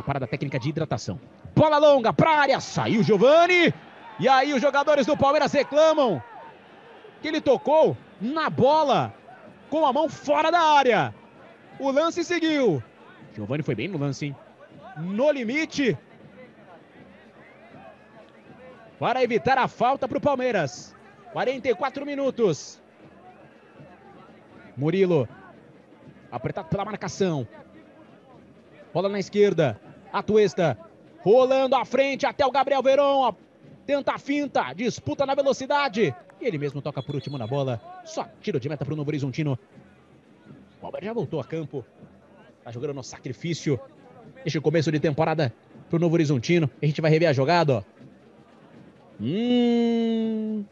a parada técnica de hidratação. Bola longa para área, saiu Giovani. E aí os jogadores do Palmeiras reclamam que ele tocou na bola com a mão fora da área. O lance seguiu. Giovani foi bem no lance, hein? No limite. Para evitar a falta para o Palmeiras. 44 minutos. Murilo. Apertado pela marcação. Bola na esquerda. Atuesta. Rolando à frente até o Gabriel Verón. Tenta a finta. Disputa na velocidade. E ele mesmo toca por último na bola. Só tiro de meta para o Novo Horizontino. O Palmeiras já voltou a campo. Tá jogando no sacrifício. O começo de temporada pro Novo Horizontino. A gente vai rever a jogada, ó. Hum.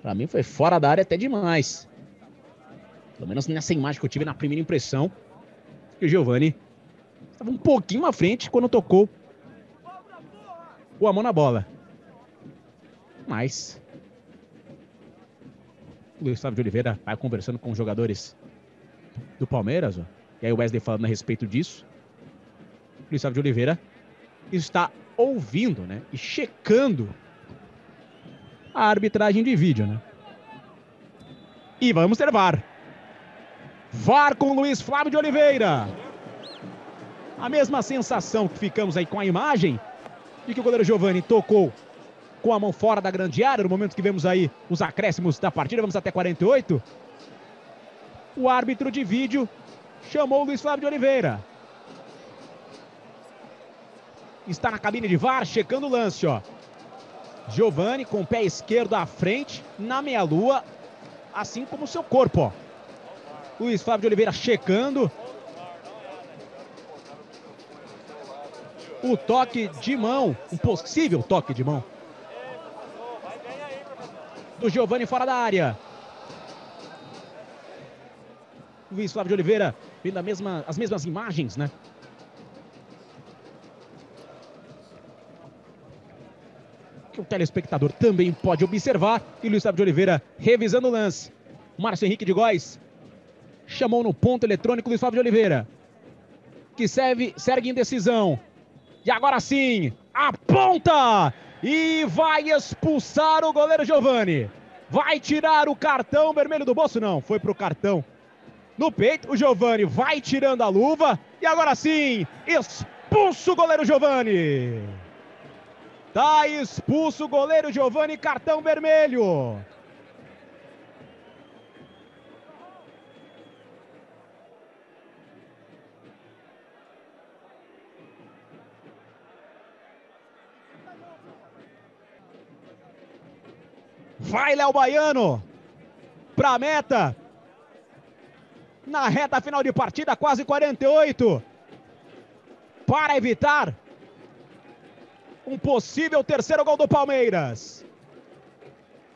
Pra mim foi fora da área até demais. Pelo menos nessa imagem que eu tive na primeira impressão. Que o Giovani um pouquinho à frente quando tocou o mão na bola. Mas. O Luiz Flávio de Oliveira vai conversando com os jogadores do Palmeiras. Ó. E aí o Wesley falando a respeito disso. O Luiz Flávio de Oliveira está ouvindo, né? E checando a arbitragem de vídeo, né? E vamos ter VAR. VAR com Luiz Flávio de Oliveira. A mesma sensação que ficamos aí com a imagem de que o goleiro Giovani tocou com a mão fora da grande área no momento que vemos aí os acréscimos da partida, vamos até 48. O árbitro de vídeo chamou o Luiz Flávio de Oliveira. Está na cabine de VAR, checando o lance, ó. Giovani com o pé esquerdo à frente, na meia-lua, assim como o seu corpo, ó. Luiz Flávio de Oliveira checando. O toque de mão, um possível toque de mão. Do Giovani fora da área. Luiz Flávio de Oliveira vendo mesma, as mesmas imagens, né? Que o telespectador também pode observar. E Luiz Flávio de Oliveira revisando o lance. Márcio Henrique de Góes chamou no ponto eletrônico Luiz Flávio de Oliveira. Que serve, segue em decisão. E agora sim, aponta! E vai expulsar o goleiro Giovani. Vai tirar o cartão vermelho do bolso? Não, foi pro cartão no peito. O Giovani vai tirando a luva. E agora sim, expulso o goleiro Giovani. Tá expulso o goleiro Giovani, cartão vermelho. Vai, Léo Baiano. Pra meta. Na reta final de partida, quase 48. Para evitar um possível terceiro gol do Palmeiras.